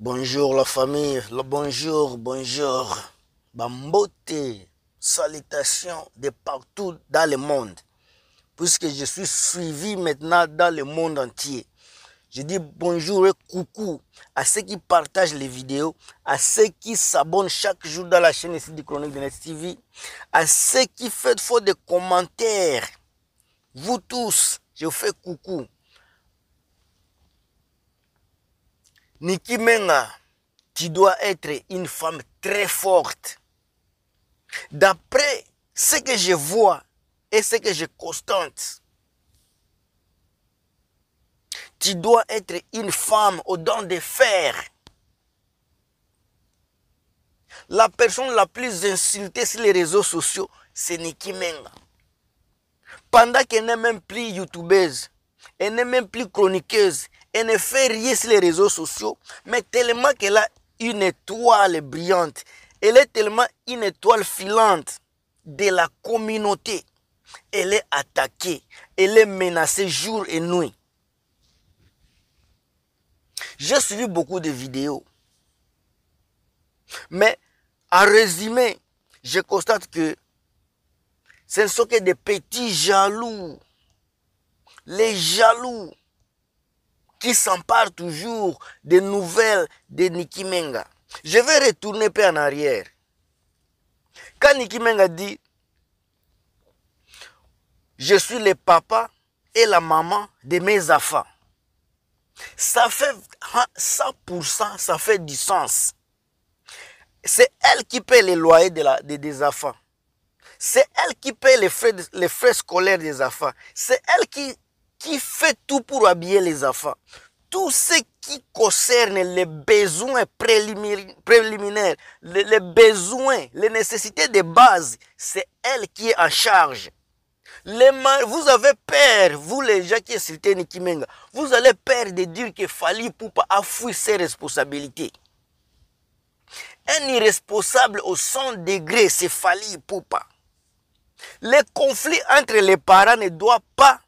Bonjour la famille, le bonjour, bonjour. Bambote, salutations de partout dans le monde. Puisque je suis suivi maintenant dans le monde entier. Je dis bonjour et coucou à ceux qui partagent les vidéos, à ceux qui s'abonnent chaque jour dans la chaîne ici du Chronique de Net TV, à ceux qui font des commentaires. Vous tous, je vous fais coucou. Niki Menga, tu dois être une femme très forte. D'après ce que je vois et ce que je constate, tu dois être une femme aux dents de fer. La personne la plus insultée sur les réseaux sociaux, c'est Niki Menga. Pendant qu'elle n'est même plus youtubeuse, elle n'est même plus chroniqueuse, elle ne fait rien sur les réseaux sociaux, mais tellement qu'elle a une étoile brillante, elle est tellement une étoile filante de la communauté. Elle est attaquée, elle est menacée jour et nuit. J'ai suivi beaucoup de vidéos. Mais en résumé, je constate que ce ne sont que des petits jaloux. Les jaloux qui s'emparent toujours des nouvelles de Niki Menga. Je vais retourner un peu en arrière. Quand Niki Menga dit Je suis le papa et la maman de mes enfants, ça fait 100%, ça fait du sens. C'est elle qui paie les loyers des enfants. C'est elle qui paie les frais, les frais scolaires des enfants. C'est elle qui, qui fait tout pour habiller les enfants. Tout ce qui concerne les besoins préliminaires, les, besoins, les nécessités de base, c'est elle qui est en charge. Vous avez peur, vous les gens qui insultent Niki Menga, vous allez peur de dire que Fali Poupa a fui ses responsabilités. Un irresponsable au 100 degré, c'est Fali Poupa. Les conflits entre les parents ne doivent pas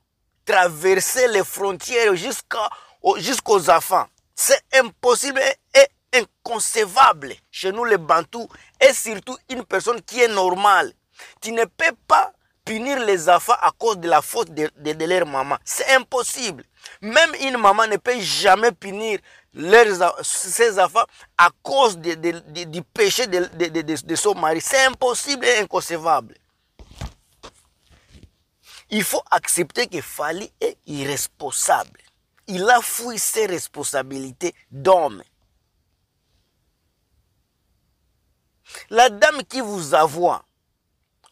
traverser les frontières jusqu'aux jusqu enfants. C'est impossible et inconcevable chez nous les Bantous et surtout une personne qui est normale. Tu ne peux pas punir les enfants à cause de la faute de, leur maman. C'est impossible. Même une maman ne peut jamais punir ses enfants à cause de, du péché de, son mari. C'est impossible et inconcevable. Il faut accepter que Fali est irresponsable. Il a fui ses responsabilités d'homme. La dame qui vous avoue,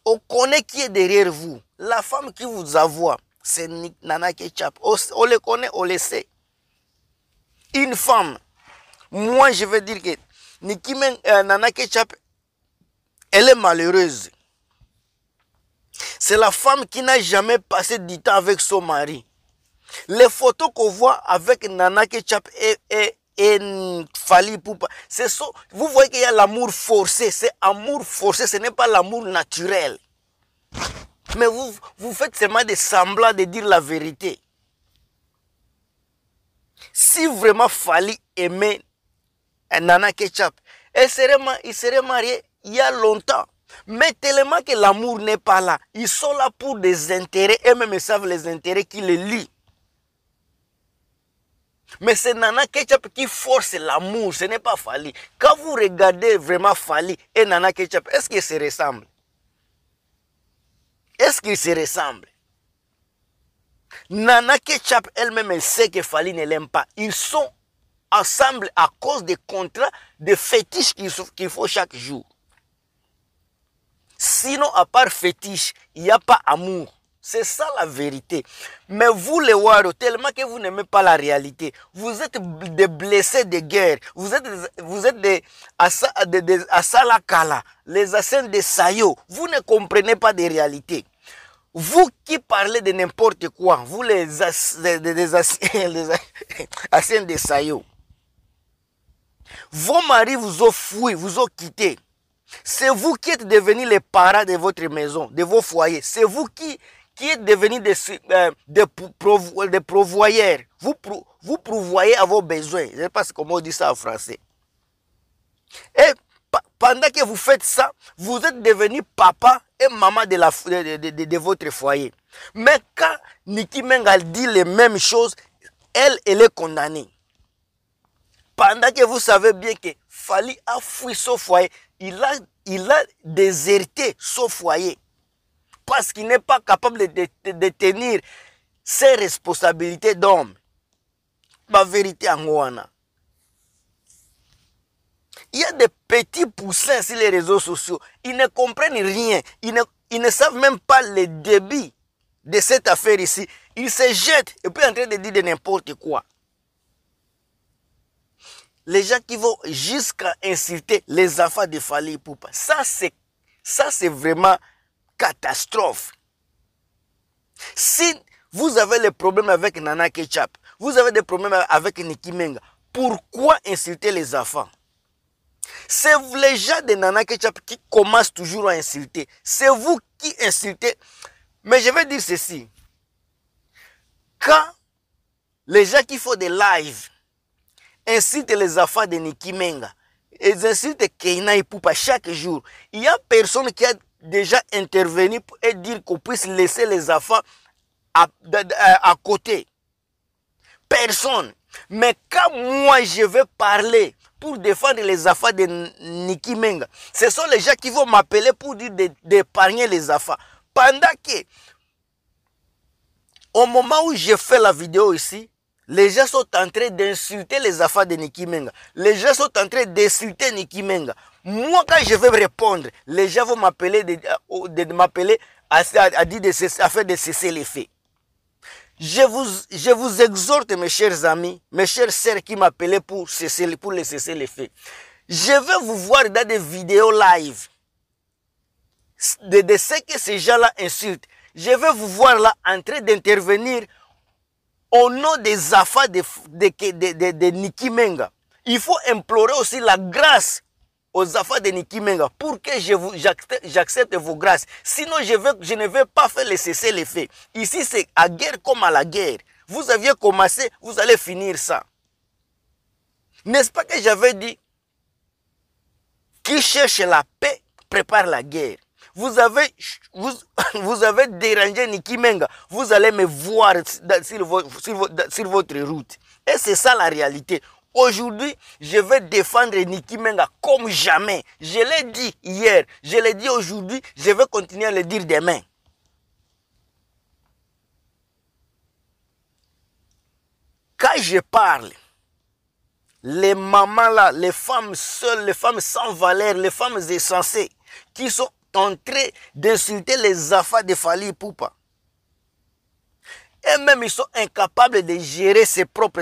on connaît qui est derrière vous. La femme qui vous avoue, c'est Nana Ketchup. On le connaît, on le sait. Une femme, moi je veux dire que euh, Nana Ketchup, elle est malheureuse. C'est la femme qui n'a jamais passé du temps avec son mari. Les photos qu'on voit avec Nana Ketchup et, Fali Poupa. Vous voyez qu'il y a l'amour forcé. C'est amour forcé, ce n'est pas l'amour naturel. Mais vous, vous faites seulement des semblants de dire la vérité. Si vraiment Fali aimait Nana Ketchup, elle serait, il serait marié il y a longtemps. Mais tellement que l'amour n'est pas là, ils sont là pour des intérêts, eux-mêmes ils savent les intérêts qui les lient. Mais c'est Nana Ketchup qui force l'amour, ce n'est pas Fali. Quand vous regardez vraiment Fali et Nana Ketchup, est-ce qu'ils se ressemblent? Est-ce qu'ils se ressemblent? Nana Ketchup elle-même, elle sait que Fali ne l'aime pas. Ils sont ensemble à cause des contrats de fétiches qu'il qu faut chaque jour. Sinon, à part fétiche, il n'y a pas amour. C'est ça la vérité. Mais vous, les Waro, tellement que vous n'aimez pas la réalité, vous êtes des blessés de guerre, vous êtes, vous êtes des, des, des les Assen de Sayo, vous ne comprenez pas des réalités. Vous qui parlez de n'importe quoi, vous les, as, de Sayo, vos maris vous ont fui, vous ont quitté. C'est vous qui êtes devenus les parents de votre maison, de vos foyers. C'est vous qui, qui êtes devenus des, euh, des, des pourvoyeurs. Vous, vous pourvoyez à vos besoins. Je ne sais pas comment on dit ça en français. Et pendant que vous faites ça, vous êtes devenu papa et maman de, la, de, de, votre foyer. Mais quand Niki Menga dit les mêmes choses, elle, elle est condamnée. Pendant que vous savez bien que Fali a fui son foyer, il a, déserté son foyer. Parce qu'il n'est pas capable de, tenir ses responsabilités d'homme. La vérité en Wana. Il y a des petits poussins sur les réseaux sociaux. Ils ne comprennent rien. Ils ne, ils ne savent même pas le débit de cette affaire ici. Ils se jettent et puis en train de dire de n'importe quoi. Les gens qui vont jusqu'à insulter les enfants de Fali Poupa, ça c'est, ça c'est vraiment catastrophe. Si vous avez des problèmes avec Nana Ketchup, vous avez des problèmes avec Niki Menga, pourquoi insulter les enfants? C'est les gens de Nana Ketchup qui commencent toujours à insulter. C'est vous qui insultez. Mais je vais dire ceci. Quand les gens qui font des lives incitent les enfants de Niki Menga, ils insultent Keina et Poupa chaque jour, il y a personne qui a déjà intervenu pour dire qu'on puisse laisser les enfants à, à côté. Personne. Mais quand moi je vais parler pour défendre les affaires de Niki Menga. Ce sont les gens qui vont m'appeler pour dire d'épargner les affaires. Pendant que, au moment où je fais la vidéo ici, les gens sont en train d'insulter les affaires de Niki Menga. Les gens sont en train d'insulter Niki Menga. Moi, quand je vais répondre, les gens vont m'appeler de, de m'appeler à, dire de cesser, à faire cesser les faits. Je vous, je vous exhorte, mes chers amis, mes chères sœurs qui m'appelaient pour, cesser, pour les cesser les faits. Je vais vous voir dans des vidéos live de, de ce que ces gens-là insultent. Je vais vous voir là en train d'intervenir au nom des affaires de, de, de, de, de Niki Menga. Il faut implorer aussi la grâce aux affaires de Niki Menga pour que j'accepte vos grâces. Sinon, je, ne vais pas faire le cesser les faits. Ici, c'est à guerre comme à la guerre. Vous aviez commencé, vous allez finir ça. N'est-ce pas que j'avais dit qui cherche la paix prépare la guerre. Vous avez, vous, vous avez dérangé Niki Menga. Vous allez me voir sur, votre, sur, route. Et c'est ça la réalité. Aujourd'hui, je vais défendre Niki Menga comme jamais. Je l'ai dit hier, je l'ai dit aujourd'hui, je vais continuer à le dire demain. Quand je parle, les mamans là, les femmes seules, les femmes sans valeur, les femmes insensées, qui sont en train d'insulter les affaires de Fali Poupa. Et même ils sont incapables de gérer ses propres.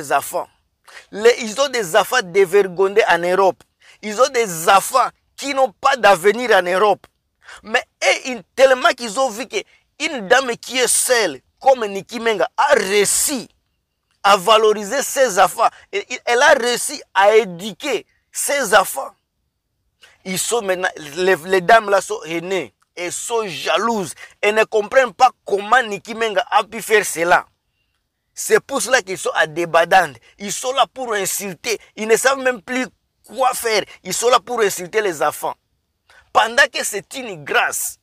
Les, ils ont des affaires dévergondées en Europe. Ils ont des affaires qui n'ont pas d'avenir en Europe. Mais tellement qu'ils ont vu qu'une dame qui est seule, comme Niki Menga, a réussi à valoriser ses affaires. Elle a réussi à éduquer ses affaires. Ils sont maintenant, les, dames là sont aînées et sont jalouses et ne comprennent pas comment Niki Menga a pu faire cela. C'est pour cela qu'ils sont à débadande. Ils sont là pour insulter. Ils ne savent même plus quoi faire. Ils sont là pour insulter les enfants. Pendant que c'est une grâce.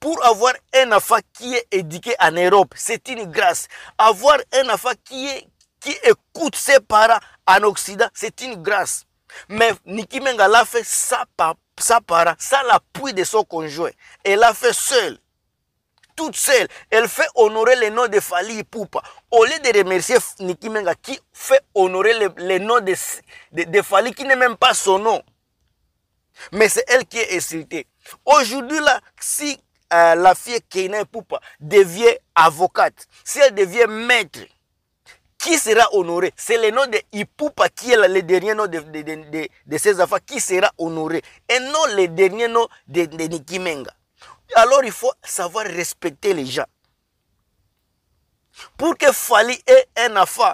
Pour avoir un enfant qui est éduqué en Europe, c'est une grâce. Avoir un enfant qui, est, qui écoute ses parents en Occident, c'est une grâce. Mais Niki Menga l'a fait sa, sa parent, sans l'appui de son conjoint. Elle l'a fait seule toute seule. Elle fait honorer le nom de Fali Poupa. Au lieu de remercier Niki Menga qui fait honorer le, le nom de, de, de Fali qui n'est même pas son nom. Mais c'est elle qui est insultée. Aujourd'hui, là, si euh, la fille Keina Poupa devient avocate, si elle devient maître, qui sera honoré? C'est le nom de Ipupa qui est le dernier nom de, de, de, de, ses enfants qui sera honoré? Et non le dernier nom de, de Niki Menga. Alors il faut savoir respecter les gens. Pour que Fali ait un enfant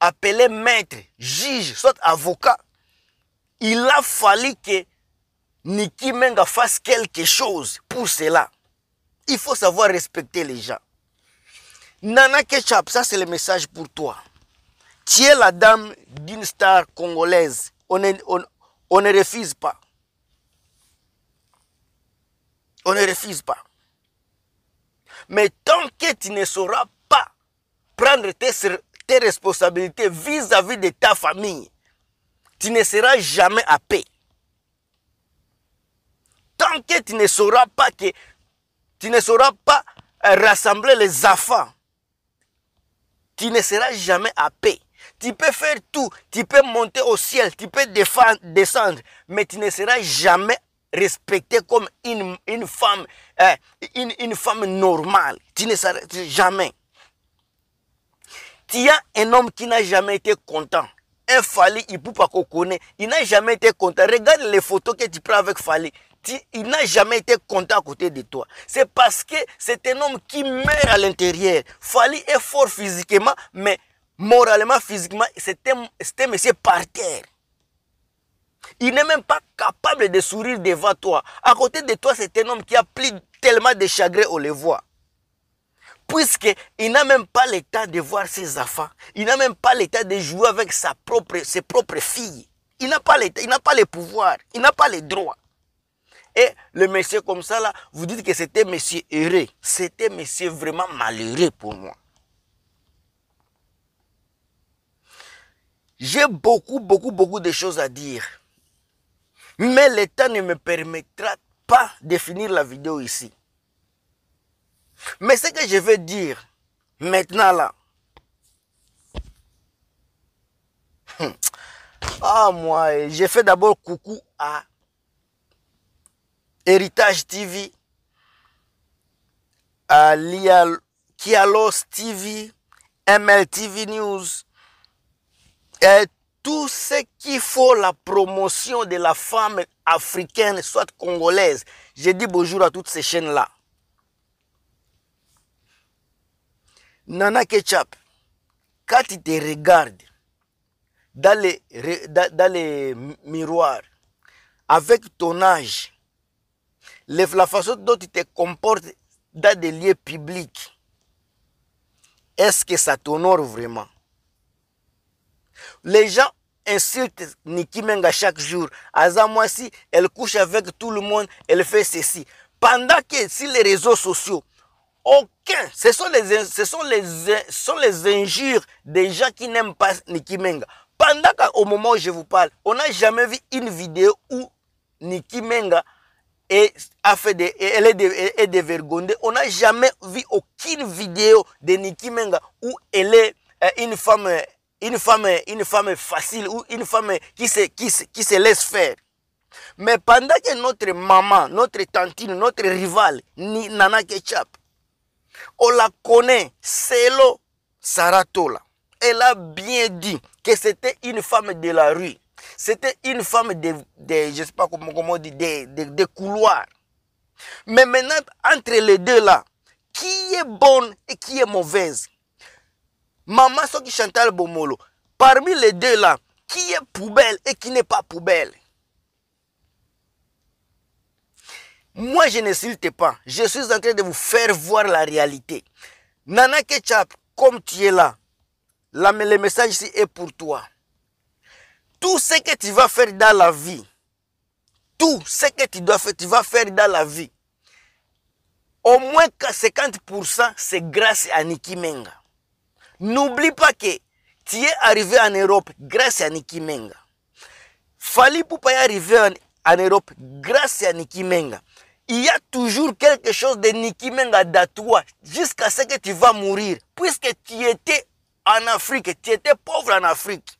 appelé maître, juge, soit avocat, il a fallu que Niki Menga fasse quelque chose pour cela. Il faut savoir respecter les gens. Nana Ketchup, ça c'est le message pour toi. Tu es la dame d'une star congolaise. On ne refuse pas. On ne refuse pas. Mais tant que tu ne sauras pas prendre tes, tes responsabilités vis-à-vis de ta famille, tu ne seras jamais à paix. Tant que tu ne sauras pas que tu ne sauras pas rassembler les enfants, tu ne seras jamais à paix. Tu peux faire tout, tu peux monter au ciel, tu peux descendre, mais tu ne seras jamais respecté comme une, une femme, euh, une, normale. Tu ne seras jamais. Tu as un homme qui n'a jamais été content. Un Fali, il peut pas connaît. Il n'a jamais été content. Regarde les photos que tu prends avec Fali. Il n'a jamais été content à côté de toi. C'est parce que c'est un homme qui meurt à l'intérieur. Fali est fort physiquement, mais moralement, physiquement, c'était un monsieur par terre. Il n'est même pas capable de sourire devant toi. À côté de toi, c'est un homme qui a pris tellement de chagrin, on le voit. Puisqu'il n'a même pas l'état de voir ses enfants. Il n'a même pas l'état de jouer avec sa propre, ses propres filles. Il n'a pas il n'a pas les pouvoirs, il n'a pas les droits. Et le monsieur comme ça, là, vous dites que c'était monsieur heureux. C'était monsieur vraiment malheureux pour moi. J'ai beaucoup, beaucoup, beaucoup de choses à dire. Mais le temps ne me permettra pas de finir la vidéo ici. Mais ce que je veux dire maintenant là, ah moi, j'ai fait d'abord coucou à Héritage TV, Kialos TV, MLTV News, et tout ce qu'il faut la promotion de la femme africaine, soit congolaise. Je dis bonjour à toutes ces chaînes-là. Nana Ketchup, quand tu te regardes dans dans les miroirs, avec ton âge, la façon dont tu te comportes dans des lieux publics, est-ce que ça t'honore vraiment? Les gens insultent Niki Menga chaque jour. Aza si elle couche avec tout le monde, elle fait ceci. Pendant que sur les réseaux sociaux, aucun, ce sont les, ce sont les, sont les injures des gens qui n'aiment pas Niki Menga. Pendant qu'au moment où je vous parle, on n'a jamais vu une vidéo où Niki Menga et a fait des, elle est, de, est dévergondée. On n'a jamais vu aucune vidéo de Niki Menga où elle est une femme, une femme, une femme facile ou une femme qui se, qui, se, qui se laisse faire. Mais pendant que notre maman, notre tantine, notre rivale, Nana Ketchup, on la connaît, Selo Saratola. Elle a bien dit que c'était une femme de la rue. C'était une femme de, de, je sais pas comment, comment dit, de, de, de couloir. Mais maintenant, entre les deux là, qui est bonne et qui est mauvaise? Maman Soki Chantal Bomolo, parmi les deux là, qui est poubelle et qui n'est pas poubelle? Moi, je n'insulte pas. Je suis en train de vous faire voir la réalité. Nana Ketchup, comme tu es là, là le message ici est pour toi. Tout ce que tu vas faire dans la vie, tout ce que tu dois faire, tu vas faire dans la vie, au moins 50%, c'est grâce à Niki Menga. N'oublie pas que tu es arrivé en Europe grâce à Niki Menga. Fali Poupa est arrivé en, en Europe grâce à Niki Menga il y a toujours quelque chose de Niki Menga dans toi jusqu'à ce que tu vas mourir. Puisque tu étais en Afrique, tu étais pauvre en Afrique.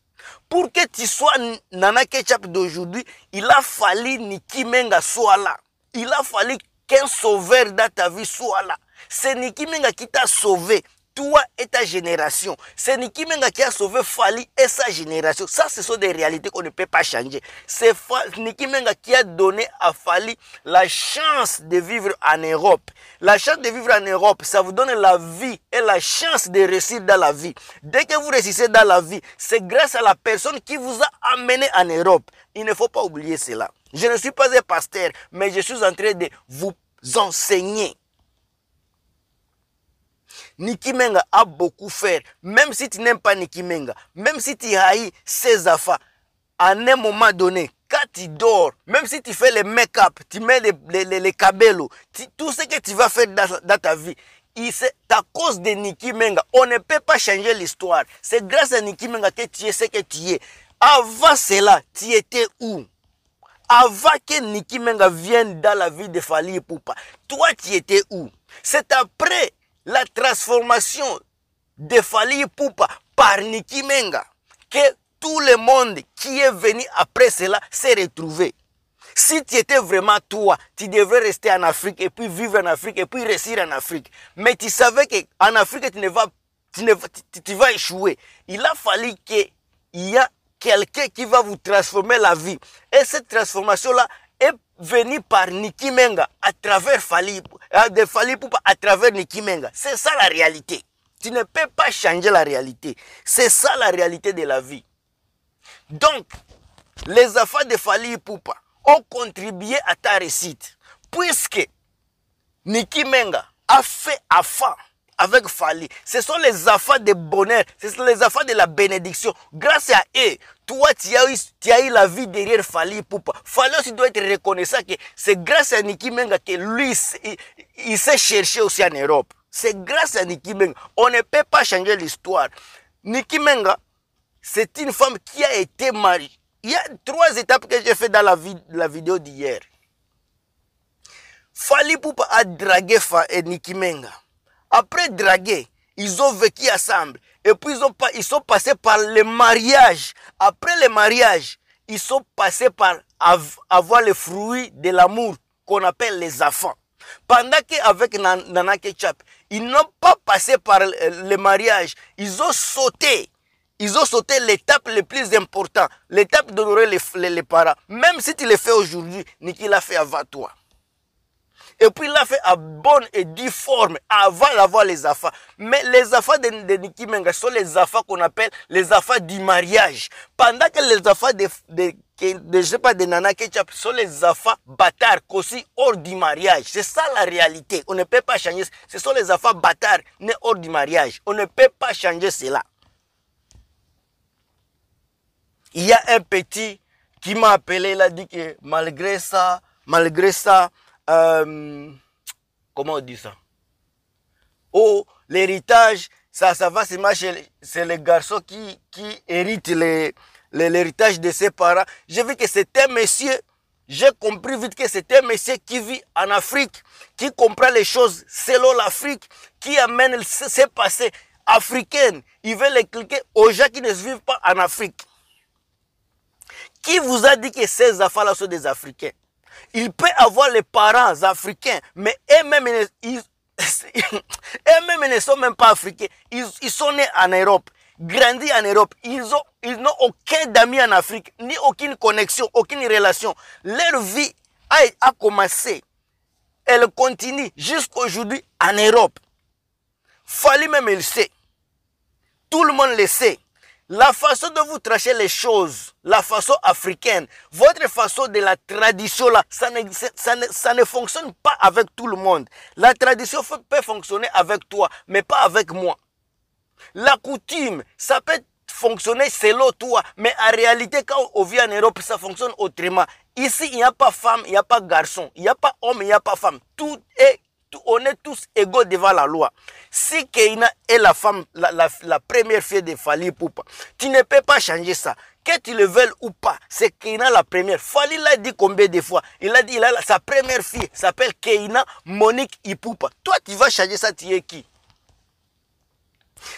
Pour que tu sois Nana Ketchup d'aujourd'hui, il a fallu Niki Menga soit là. Il a fallu qu'un sauveur dans ta vie soit là. C'est Niki Menga qui t'a sauvé toi et ta génération. C'est Niki Menga qui a sauvé Fali et sa génération. Ça, ce sont des réalités qu'on ne peut pas changer. C'est Niki Menga qui a donné à Fali la chance de vivre en Europe. La chance de vivre en Europe, ça vous donne la vie et la chance de réussir dans la vie. Dès que vous réussissez dans la vie, c'est grâce à la personne qui vous a amené en Europe. Il ne faut pas oublier cela. Je ne suis pas un pasteur, mais je suis en train de vous enseigner. Niki Menga a beaucoup fait. Même si tu n'aimes pas Niki Menga, même si tu haïs ses affaires, à un moment donné, quand tu dors, même si tu fais le make-up, tu mets les, les, les, les tout ce que tu vas faire dans, dans ta vie, c'est à cause de Niki Menga. On ne peut pas changer l'histoire. C'est grâce à Niki Menga que tu es ce que tu es. Avant cela, tu étais où? Avant que Niki Menga vienne dans la vie de Fali Poupa, toi tu étais où? C'est après la transformation de Fali Poupa par Niki Menga que tout le monde qui est venu après cela s'est retrouvé. Si tu étais vraiment toi, tu devrais rester en Afrique et puis vivre en Afrique et puis réussir en Afrique. Mais tu savais qu'en Afrique, tu, ne vas, tu, ne, tu, tu vas échouer. Il a fallu qu'il y a quelqu'un qui va vous transformer la vie. Et cette transformation-là est venue par Niki Menga à travers Fali, de Fali Poupa à travers Niki Menga. C'est ça la réalité. Tu ne peux pas changer la réalité. C'est ça la réalité de la vie. Donc, les affaires de Fali Poupa ont contribué à ta réussite. Puisque Niki Menga a fait affaire avec Fali. Ce sont les affaires de bonheur, ce sont les affaires de la bénédiction. Grâce à eux, toi, tu as eu, la vie derrière Fali Poupa. Fali aussi doit être reconnaissant que c'est grâce à Niki Menga que lui, il, s'est cherché aussi en Europe. C'est grâce à Niki Menga. On ne peut pas changer l'histoire. Niki Menga, c'est une femme qui a été mariée. Il y a trois étapes que j'ai fait dans la, vid la vidéo d'hier. Fali Poupa a dragué Fa et Niki Menga. Après draguer, ils ont vécu ensemble. Et puis ils, ont ils sont passés par le mariage. Après le mariage, ils sont passés par av avoir le fruit de l'amour qu'on appelle les enfants. Pendant qu'avec Nana Ketchup, ils n'ont pas passé par le mariage. Ils ont sauté. Ils ont sauté l'étape le plus importante, l'étape d'honorer les, les, les, parents. Même si tu le fais aujourd'hui, Niki l'a fait avant toi. Et puis il l'a fait à bonne et due forme avant d'avoir les affaires. Mais les affaires de, Niki Menga sont les affaires qu'on appelle les affaires du mariage. Pendant que les affaires de, je sais pas, de Nana Ketchup sont les affaires bâtards, aussi hors du mariage. C'est ça la réalité. On ne peut pas changer. Ce sont les affaires bâtards nés hors du mariage. On ne peut pas changer cela. Il y a un petit qui m'a appelé, il a dit que malgré ça, malgré ça, euh, comment on dit ça? Oh, l'héritage, ça, ça va se marcher. C'est le garçon qui, qui hérite l'héritage de ses parents. J'ai vu que c'était un monsieur, j'ai compris vite que c'était un monsieur qui vit en Afrique, qui comprend les choses selon l'Afrique, qui amène ses passés africains. Il veut les cliquer aux gens qui ne vivent pas en Afrique. Qui vous a dit que ces affaires-là sont des Africains? Il peut avoir les parents africains, mais eux-mêmes, ne sont même pas africains. Ils, sont nés en Europe, grandis en Europe. Ils n'ont ils aucun d'amis en Afrique, ni aucune connexion, aucune relation. Leur vie a, commencé. Elle continue jusqu'aujourd'hui en Europe. Fallait même le sait. Tout le monde le sait. La façon de vous tracher les choses, la façon africaine, votre façon de la tradition là, ça ne, ça ne, ça ne fonctionne pas avec tout le monde. La tradition peut fonctionner avec toi, mais pas avec moi. La coutume, ça peut fonctionner selon toi, mais en réalité, quand on vit en Europe, ça fonctionne autrement. Ici, il n'y a pas femme, il n'y a pas garçon, il n'y a pas homme, il n'y a pas femme. Tout est on est tous égaux devant la loi. Si Keina est la femme, la, première fille de Fali Poupa, tu ne peux pas changer ça. Que tu le veuilles ou pas, c'est Keina la première. Fali l'a dit combien de fois? Il a dit, sa première fille s'appelle Keina Monique Ipoupa. Toi, tu vas changer ça, tu es qui?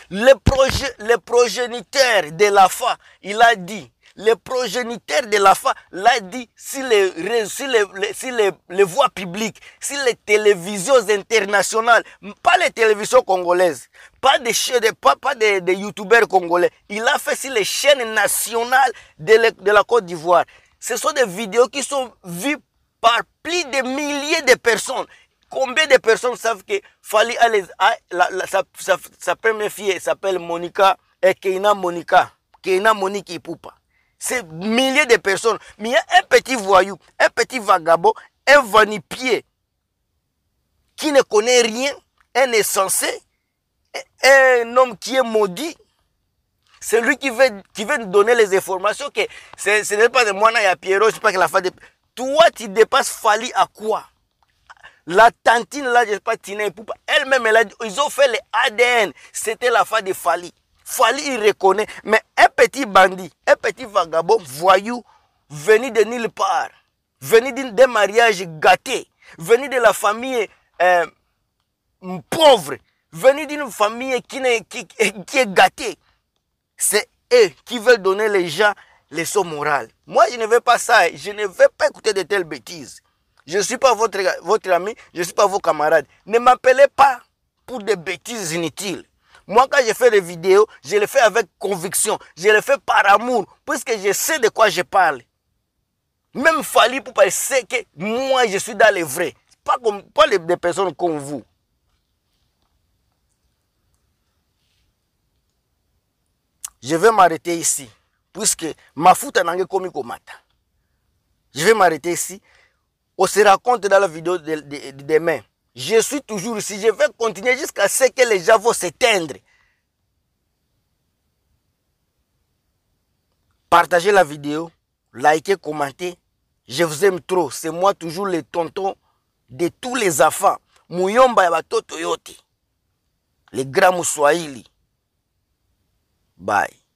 Le, projet, le progéniteur de la foi, il a dit, le progéniteur de la foi l'a dit si les, si les, si les, les voies publiques, si les télévisions internationales, pas les télévisions congolaises, pas des de, pas, pas des, des youtubeurs congolais, il a fait sur les chaînes nationales de, la, Côte d'Ivoire. Ce sont des vidéos qui sont vues par plus de milliers de personnes. Combien de personnes savent que Fali a les, sa, première fille s'appelle Monica et Keina Monica, Keina Monique Ipupa. C'est milliers de personnes. Mais il y a un petit voyou, un petit vagabond, un vanipier qui ne connaît rien, un insensé, un homme qui est maudit. C'est lui qui veut, nous donner les informations que ce, n'est pas de moi, il y a Pierrot, pas que la de... Toi, tu dépasses Fali à quoi? La tantine là, je sais pas, Tina et Poupa, elle-même, elle ils ont fait les ADN. C'était la femme de Fali. Fali, il reconnaît. Mais un petit bandit, un petit vagabond, voyou, venu de nulle part, venu d'un mariage gâté, venu de la famille euh, pauvre, venu d'une famille qui, est gâtée, c'est eux qui veulent donner les gens les leçons morales. Moi, je ne veux pas ça. Je ne veux pas écouter de telles bêtises. Je ne suis pas votre, votre ami, je ne suis pas vos camarades. Ne m'appelez pas pour des bêtises inutiles. Moi, quand je fais des vidéos, je les fais avec conviction. Je les fais par amour, puisque je sais de quoi je parle. Même Fali pour penser que moi, je suis dans les vrais. Pas, comme, pas les, des personnes comme vous. Je vais m'arrêter ici, puisque ma foute n'a commis komata. Je vais m'arrêter ici. On se raconte dans la vidéo de demain. Je suis toujours ici. Je vais continuer jusqu'à ce que les gens vont s'éteindre. Partagez la vidéo, likez, commentez. Je vous aime trop. C'est moi toujours le tonton de tous les enfants. Muyomba ya batoto yote. Le grand Muswahili. Bye.